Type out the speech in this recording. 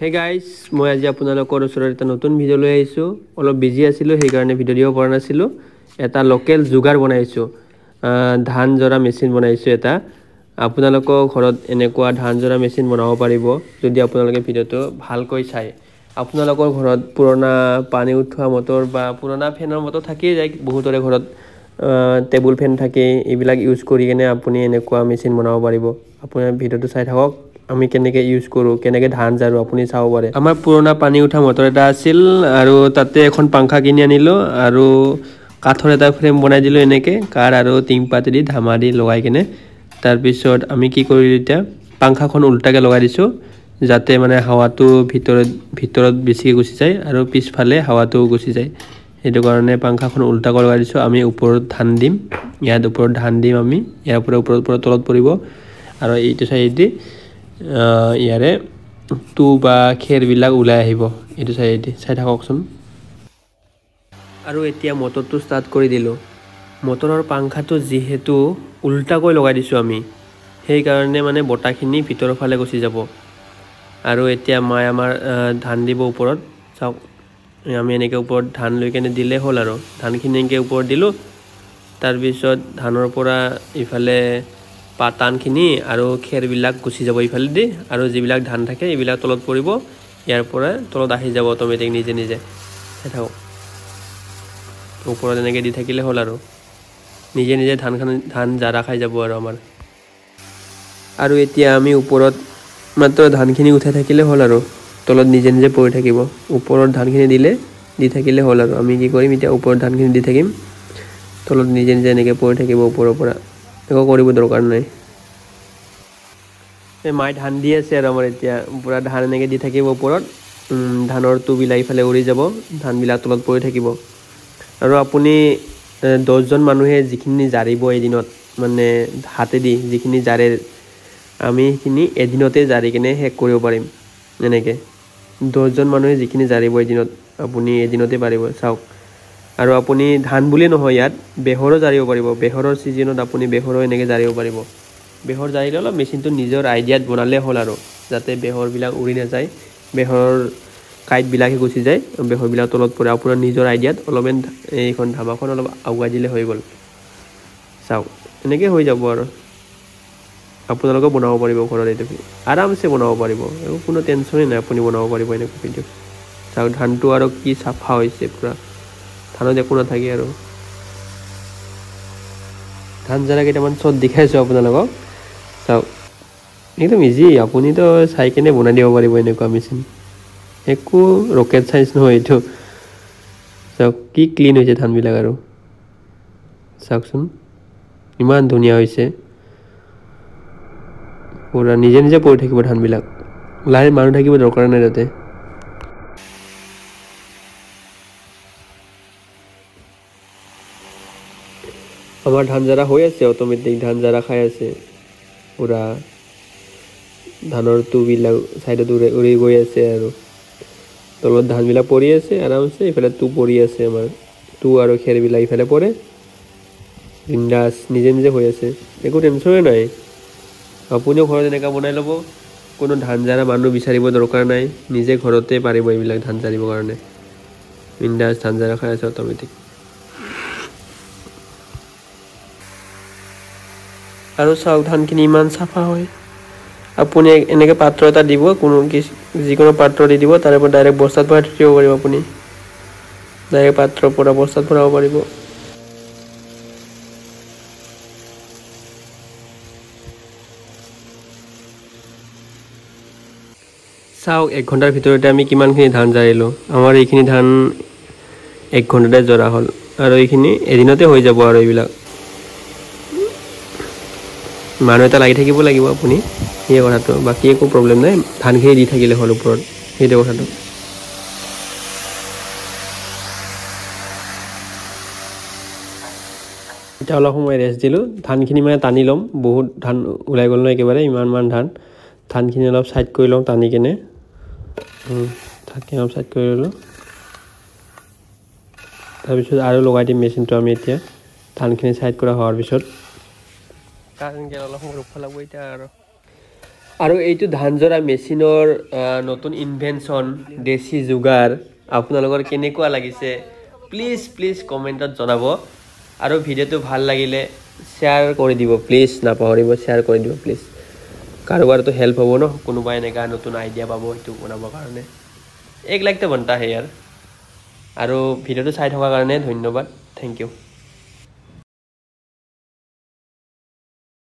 Hey guys মই আজি আপোনালোকৰ ওচৰত এটা নতুন ভিডিঅ' লৈ আহিছোঁ। অলপ বিজি আছিলোঁ সেইকাৰণে ভিডিঅ' দিব পৰা নাছিলোঁ। এটা লোকেল যোগাৰ বনাইছোঁ। ধান জৰা মেচিন বনাইছোঁ এটা। আপোনালোকৰ ঘৰত এনেকুৱা ধান জৰা মেচিন বনাব পাৰিব যদি আপোনালোকে ভিডিঅ'টো ভালকৈ চায় আপোনালোকৰ ঘৰত পুৰণা পানী উঠোৱা মটৰ বা পুৰণা ফেনৰ মটৰ থাকিয়েই যায় বহুতৰে ঘৰত টেবুল ফেন থাকে এইবিলাক ইউজ কৰি কিনে আপুনি এনেকুৱা মেচিন বনাব পাৰিব। আপোনাৰ ভিডিঅ'টো চাই থাকক। আমি কেনেকৈ ইউজ কৰোঁ কেনেকৈ ধান জাৰোঁ আপুনি চাব পাৰে। আমাৰ পুৰণা পানী উঠা মটৰ এটা আছিল আৰু তাতে এখন পাংখা কিনি আনিলোঁ আৰু কাঠৰ এটা ফ্ৰেম বনাই দিলোঁ এনেকৈ কাৰ আৰু টিংপাত দি ধামা দি লগাই কিনে। তাৰপিছত আমি কি কৰিলোঁ এতিয়া পাংখাখন উল্টাকৈ লগাই দিছোঁ যাতে মানে হাৱাটো ভিতৰত ভিতৰত বেছিকৈ গুচি যায় আৰু পিছফালে হাৱাটো গুচি যায়। সেইটো কাৰণে পাংখাখন উল্টাকৈ লগাই দিছোঁ আমি ওপৰত ধান দিম ইয়াত ওপৰত ধান দিম আমি ইয়াৰ পৰা ওপৰত ওপৰত তলত পৰিব। আৰু এইটো চাইডেদি ইয়াৰে টু বা খেৰবিলাক ওলাই আহিব। এইটো চাইডেদি চাই থাককচোন আৰু এতিয়া মটৰটো ষ্টাৰ্ট কৰি দিলোঁ। মটৰৰ পাংখাটো যিহেতু উল্টাকৈ লগাই দিছোঁ আমি। সেইকাৰণে মানে বতাহখিনি ভিতৰৰ ফালে গুচি যাব। আৰু এতিয়া মায়ে আমাৰ ধান দিব ওপৰত। চাওক আমি এনেকৈ ওপৰত ধান লৈ কেনে দিলে হ'ল আৰু। ধানখিনি এনেকৈ ওপৰত দিলোঁ। তাৰপিছত ধানৰ পৰা ইফালে পাতানখিনি আৰু খেৰবিলাক গুচি যাব ইফালেদি আৰু যিবিলাক ধান থাকে এইবিলাক তলত পৰিব। ইয়াৰ পৰা তলত আহি যাব অট'মেটিক নিজে নিজে। চাই থাকক। ওপৰত এনেকৈ দি থাকিলে হ'ল আৰু। নিজে নিজে ধানখন ধান জাৰা খাই যাব আৰু আমাৰ। আৰু এতিয়া আমি ওপৰত মাত্ৰ ধানখিনি উঠাই থাকিলে হ'ল আৰু। তলত নিজে নিজে পৰি থাকিব। ওপৰত ধানখিনি দিলে দি থাকিলে হ'ল আৰু। আমি কি কৰিম এতিয়া ওপৰত ধানখিনি দি থাকিম। তলত নিজে নিজে এনেকৈ পৰি থাকিব ওপৰৰ পৰা। একো কৰিব দৰকাৰ নাই। এই মায়ে ধান দি আছে আৰু আমাৰ এতিয়া পূৰা ধান এনেকৈ দি থাকিব ওপৰত। ধানৰ টুবিলাক ইফালে উৰি যাব ধানবিলাক তলত পৰি থাকিব। আৰু আপুনি দহজন মানুহে যিখিনি জাৰিব এদিনত মানে হাতেদি যিখিনি জাৰে আমি সেইখিনি এদিনতে জাৰি কিনে শেষ কৰিব পাৰিম এনেকৈ। দহজন মানুহে যিখিনি জাৰিব এদিনত আপুনি এদিনতে পাৰিব চাওক। আৰু আপুনি ধান বুলিয়ে নহয় ইয়াত বেহৰো জাৰিব পাৰিব। বেহৰৰ ছিজনত আপুনি বেহৰো এনেকৈ জাৰিব পাৰিব। বেহৰ জাৰিলে অলপ মেচিনটো নিজৰ আইডিয়াত বনালে হ'ল আৰু যাতে বেহৰবিলাক উৰি নাযায় বেহৰৰ কাঁইটবিলাকহে গুচি যায় বেহৰবিলাক তলত পৰে। আপোনাৰ নিজৰ আইডিয়াত অলপমান এইখন ধামাখন অলপ আগুৱাই দিলে হৈ গ'ল। চাওক এনেকৈ হৈ যাব আৰু। আপোনালোকেও বনাব পাৰিব ঘৰত এইটো আৰামছে বনাব পাৰিব। কোনো টেনশ্যনেই নাই আপুনি বনাব পাৰিব এনেকুৱা ভিডিঅ' চাওক ধানটো আৰু কি চাফা হৈছে পূৰা। ধানত একো নাথাকে আৰু। ধান জাৰা কেইটামান চট দেখাইছোঁ আপোনালোকক। চাওক একদম ইজি আপুনিতো চাই কেনে বনাই দিব পাৰিব এনেকুৱা মেচিন একো ৰকেট চাইন্স নহয় এইটো। চাওক কি ক্লিন হৈছে ধানবিলাক আৰু। চাওকচোন ইমান ধুনীয়া হৈছে। পূৰা নিজে নিজে পৰি থাকিব ধানবিলাক। লাইন মানুহ থাকিব দৰকাৰ নাই তাতে। আমাৰ ধান জাৰা হৈ আছে অট'মেটিক ধান জাৰা খাই আছে। পূৰা ধানৰ টুবিলাক ছাইডত উৰি উৰি গৈ আছে আৰু। তলত ধানবিলাক পৰি আছে আৰামছে ইফালে টু পৰি আছে আমাৰ। টু আৰু খেৰবিলাক ইফালে পৰে। বিন্দাছ নিজে নিজে হৈ আছে। একো টেনশ্যনে নাই। আপুনিও ঘৰত এনেকুৱা বনাই ল'ব। কোনো ধান জাৰা মানুহ বিচাৰিব দৰকাৰ নাই। নিজে ঘৰতে পাৰিব এইবিলাক ধান জাৰিবৰ কাৰণে। বিন্দাছ ধান জাৰা খাই আছে অট'মেটিক আৰু চাওক ধানখিনি ইমান চাফা হয়। আপুনি এনেকৈ পাত্ৰ এটা দিব কোনো যিকোনো পাত্ৰ দি দিব তাৰে পৰা ডাইৰেক্ট বস্তাত ভৰাই থৈ দিব পাৰিব আপুনি। ডাইৰেক্ট পাত্ৰৰ পৰা বস্তাত ভৰাব পাৰিব। চাওক এক ঘণ্টাৰ ভিতৰতে আমি কিমানখিনি ধান জাৰিলোঁ। আমাৰ এইখিনি ধান এক ঘণ্টাতে জৰা হ'ল। আৰু এইখিনি এদিনতে হৈ যাব আৰু এইবিলাক। মানুহ এটা লাগি থাকিব লাগিব আপুনি। সেই কথাটো বাকী একো প্ৰব্লেম নাই। ধানখিনি দি থাকিলে হ'ল ওপৰত সেইটো কথাটো। এতিয়া অলপ সময় ৰেষ্ট দিলোঁ। ধানখিনি মানে টানি ল'ম। বহুত ধান ওলাই গ'ল ন একেবাৰে ইমানমান ধান। ধানখিনি অলপ ছাইড কৰি লওঁ টানি কেনে। ধানখিনি অলপ ছাইড কৰি ল'লোঁ। তাৰপিছত আৰু লগাই দিম মেচিনটো আমি এতিয়া। ধানখিনি ছাইড কৰা হোৱাৰ পিছত। কাৰেণ্ট গেল অলপ লাগিব এতিয়া আৰু। আৰু এইটো ধান জৰা মেচিনৰ নতুন ইনভেনশ্যন দেশী যোগাৰ আপোনালোকৰ কেনেকুৱা লাগিছে? প্লিজ প্লিজ কমেণ্টত জনাব। আৰু ভিডিঅ'টো ভাল লাগিলে শ্বেয়াৰ কৰি দিব প্লিজ নাপাহৰিব শ্বেয়াৰ কৰি দিব প্লিজ কাৰোবাৰতো হেল্প হ'ব ন কোনোবাই এনেকুৱা নতুন আইডিয়া পাব সেইটো বনাবৰ কাৰণে। এক লাইকটো বনতা হে ইয়াৰ আৰু ভিডিঅ'টো চাই থকাৰ কাৰণে ধন্যবাদ থেংক ইউ